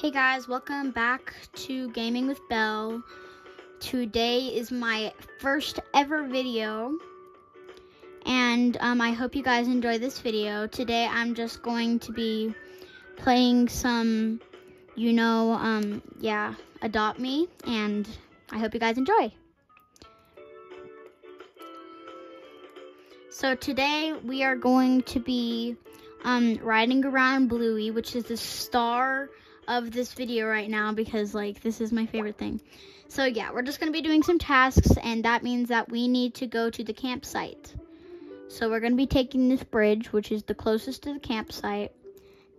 Hey guys, welcome back to Gaming with Belle. Today is my first ever video, and um, I hope you guys enjoy this video. Today I'm just going to be playing some, you know, um, yeah, Adopt Me, and I hope you guys enjoy. So today we are going to be um, riding around Bluey, which is the star of this video right now because like this is my favorite thing. So yeah, we're just going to be doing some tasks and that means that we need to go to the campsite. So we're going to be taking this bridge, which is the closest to the campsite.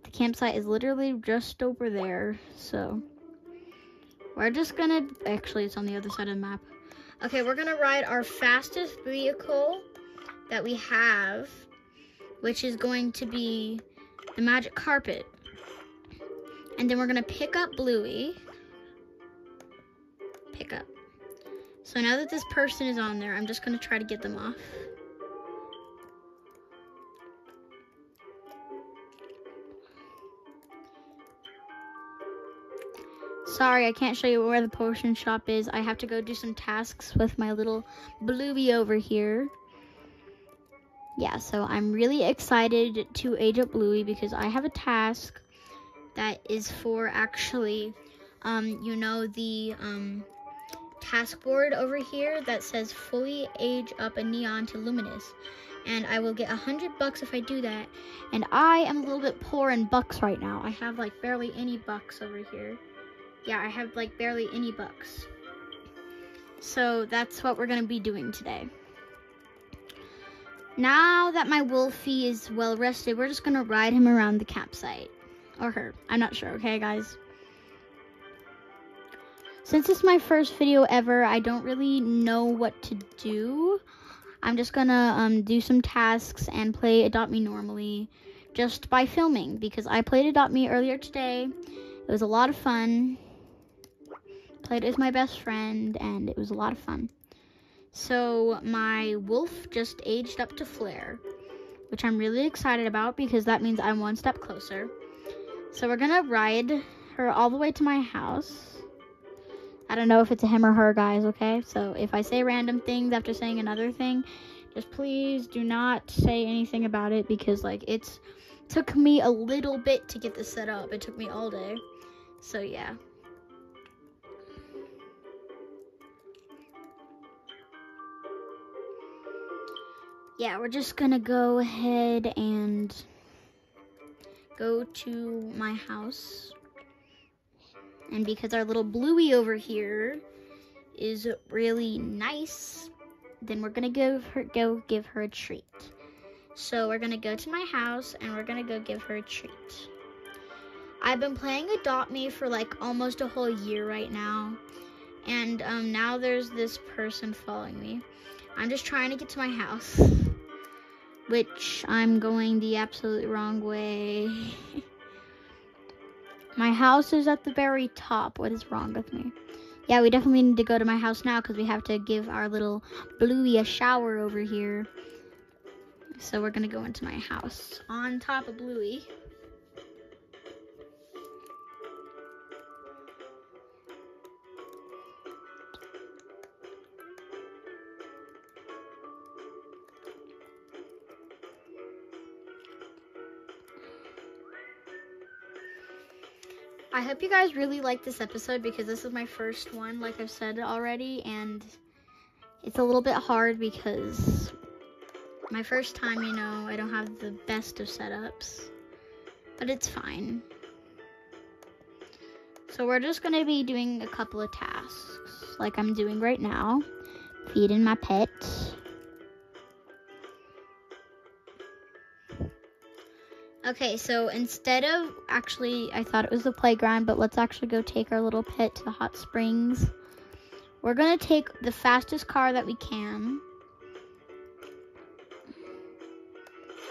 The campsite is literally just over there. So we're just going to, actually it's on the other side of the map. Okay, we're going to ride our fastest vehicle that we have, which is going to be the magic carpet. And then we're gonna pick up Bluey. Pick up. So now that this person is on there, I'm just gonna try to get them off. Sorry, I can't show you where the potion shop is. I have to go do some tasks with my little Bluey over here. Yeah, so I'm really excited to age up Bluey because I have a task that is for actually, um, you know, the um, task board over here that says fully age up a neon to luminous. And I will get a hundred bucks if I do that. And I am a little bit poor in bucks right now. I have like barely any bucks over here. Yeah, I have like barely any bucks. So that's what we're gonna be doing today. Now that my Wolfie is well rested, we're just gonna ride him around the campsite. Or her. I'm not sure, okay, guys? Since it's my first video ever, I don't really know what to do. I'm just gonna um, do some tasks and play Adopt Me normally just by filming because I played Adopt Me earlier today. It was a lot of fun. Played with my best friend and it was a lot of fun. So my wolf just aged up to Flare, which I'm really excited about because that means I'm one step closer. So we're gonna ride her all the way to my house. I don't know if it's a him or her, guys, okay? So if I say random things after saying another thing, just please do not say anything about it because, like, it's took me a little bit to get this set up. It took me all day. So, yeah. Yeah, we're just gonna go ahead and go to my house. And because our little Bluey over here is really nice, then we're gonna give her go give her a treat. So we're gonna go to my house and we're gonna go give her a treat. I've been playing Adopt Me for like almost a whole year right now. And um, now there's this person following me. I'm just trying to get to my house which I'm going the absolute wrong way. my house is at the very top. What is wrong with me? Yeah, we definitely need to go to my house now because we have to give our little Bluey a shower over here. So we're going to go into my house on top of Bluey. I hope you guys really like this episode because this is my first one, like I've said already, and it's a little bit hard because my first time, you know, I don't have the best of setups, but it's fine. So we're just going to be doing a couple of tasks, like I'm doing right now, feeding my pet. Okay, so instead of actually, I thought it was the playground, but let's actually go take our little pet to the hot springs. We're to take the fastest car that we can.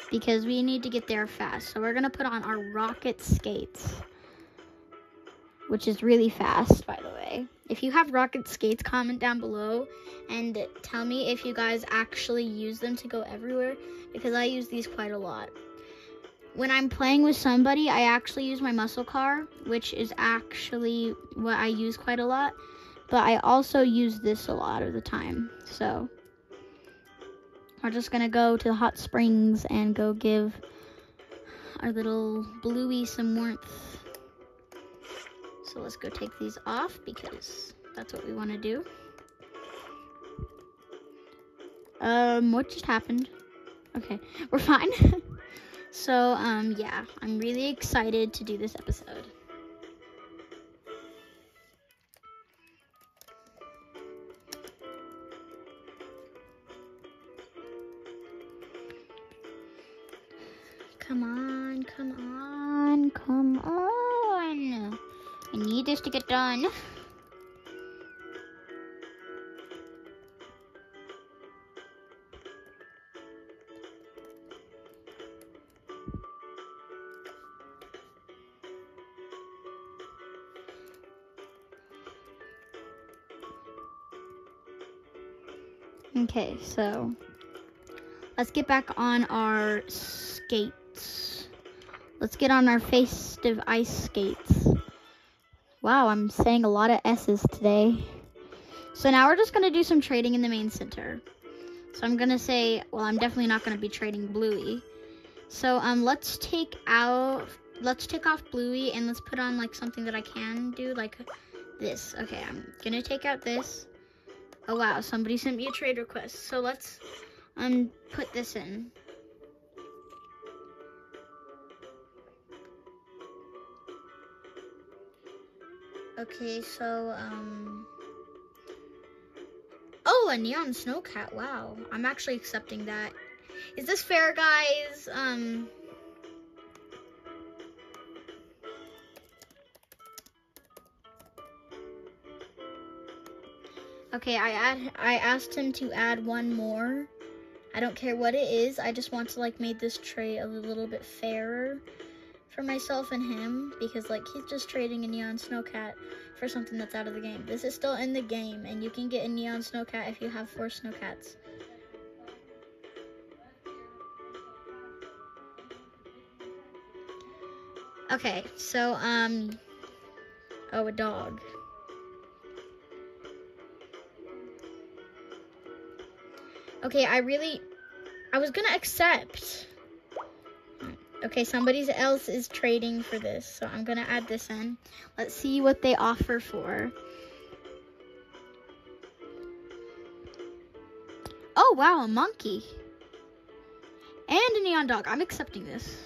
Because we need to get there fast. So we're to put on our rocket skates. Which is really fast, by the way. If you have rocket skates, comment down below and tell me if you guys actually use them to go everywhere. Because I use these quite a lot when I'm playing with somebody, I actually use my muscle car, which is actually what I use quite a lot. But I also use this a lot of the time. So we're just gonna go to the hot springs and go give our little bluey some warmth. So let's go take these off because that's what we want to do. Um, what just happened? Okay, we're fine. so, um, yeah, I'm really excited to do this episode. Come on, come on, come on. I need this to get done. Okay, so let's get back on our skates. Let's get on our festive ice skates. Wow, I'm saying a lot of S's today. So now we're just going to do some trading in the main center. So I'm going to say, well, I'm definitely not going to be trading Bluey. So um, let's take out, let's take off Bluey and let's put on like something that I can do, like this. Okay, I'm going to take out this. Oh wow, somebody sent me a trade request. So let's um put this in. Okay, so um Oh, a neon snowcat. Wow. I'm actually accepting that. Is this fair, guys? Um Okay, I add I asked him to add one more. I don't care what it is. I just want to like make this trade a little bit fairer for myself and him because like he's just trading a neon snowcat for something that's out of the game. This is still in the game and you can get a neon snowcat if you have four snowcats. Okay, so um oh a dog. Okay, I really, I was gonna accept. Okay, somebody else is trading for this, so I'm gonna add this in. Let's see what they offer for. Oh, wow, a monkey. And a neon dog. I'm accepting this.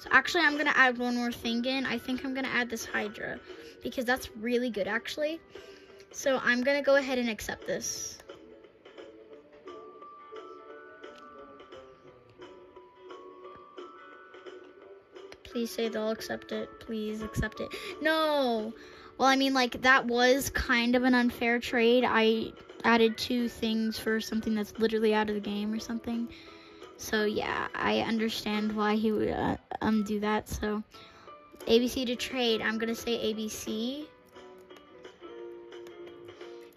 So actually, I'm gonna add one more thing in. I think I'm gonna add this Hydra because that's really good, actually. So I'm gonna go ahead and accept this. Please say they'll accept it. Please accept it. No. Well, I mean, like, that was kind of an unfair trade. I added two things for something that's literally out of the game or something. So, yeah, I understand why he would uh, um, do that. So, ABC to trade. I'm going to say ABC.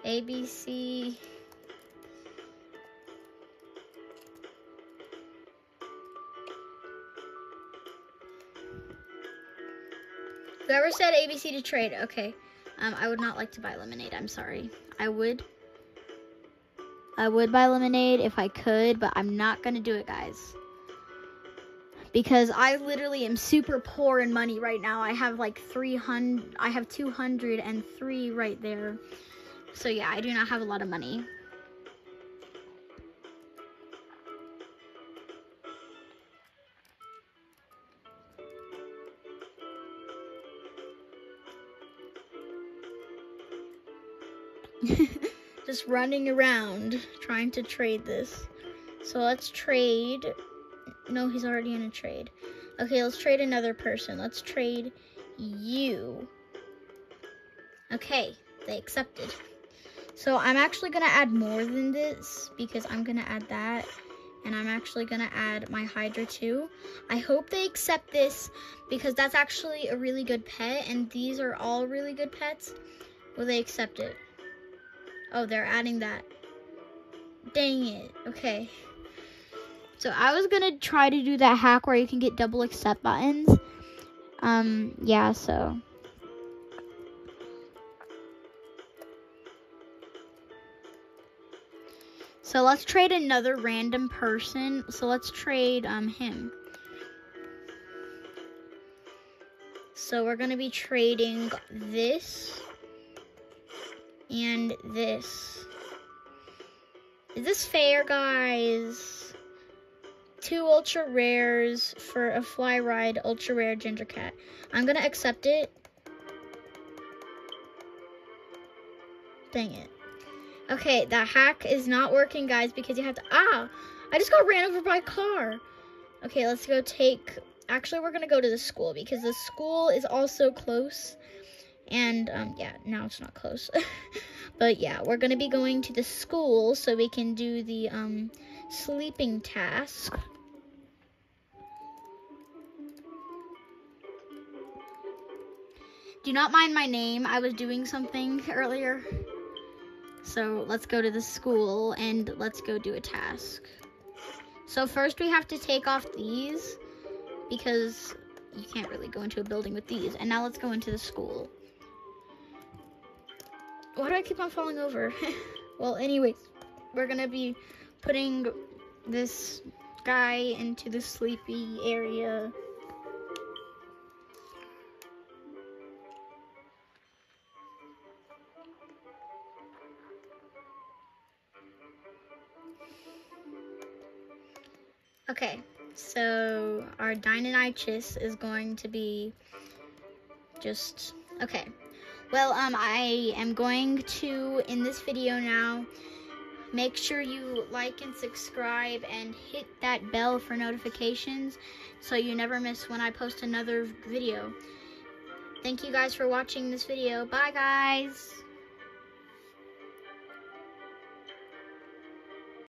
ABC. Whoever said ABC to trade, okay. Um, I would not like to buy lemonade. I'm sorry. I would. I would buy lemonade if I could, but I'm not gonna do it, guys. Because I literally am super poor in money right now. I have like 300, I have 203 right there. So yeah, I do not have a lot of money. Running around trying to trade this. So let's trade. No, he's already in a trade. Okay, let's trade another person. Let's trade you. Okay, they accepted. So I'm actually going to add more than this because I'm going to add that. And I'm actually going to add my Hydra too. I hope they accept this because that's actually a really good pet. And these are all really good pets. Will they accept it? Oh, they're adding that. Dang it. Okay. So I was gonna try to do that hack where you can get double accept buttons. Um, yeah, so. So let's trade another random person. So let's trade um him. So we're gonna be trading this and this. Is this fair, guys? Two ultra rares for a fly ride ultra rare ginger cat. I'm gonna accept it. Dang it. Okay, that hack is not working, guys, because you have to. Ah! I just got ran over by a car. Okay, let's go take. Actually, we're gonna go to the school because the school is also close. And um, yeah, now it's not close. but yeah, we're gonna be going to the school so we can do the um, sleeping task. Do not mind my name. I was doing something earlier. So let's go to the school and let's go do a task. So first we have to take off these because you can't really go into a building with these. And now let's go into the school. Why do I keep on falling over? well, anyways, we're gonna be putting this guy into the sleepy area. Okay, so our Deinonychus is going to be just, okay. Well, um, I am going to, in this video now, make sure you like and subscribe and hit that bell for notifications so you never miss when I post another video. Thank you guys for watching this video. Bye, guys.